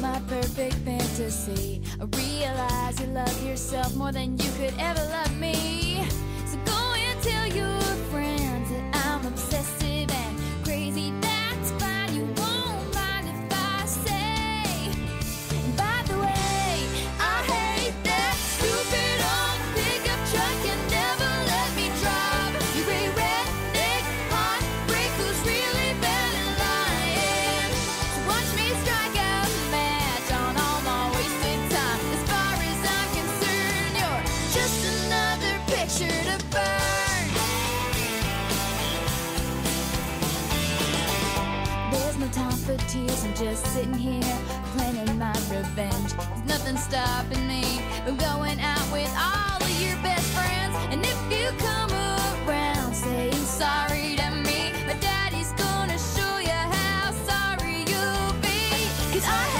my perfect fantasy. I realize you love yourself more than you could ever love just another picture to burn. There's no time for tears, I'm just sitting here planning my revenge. There's nothing stopping me from going out with all of your best friends. And if you come around saying sorry to me, my daddy's gonna show you how sorry you'll be. Cause I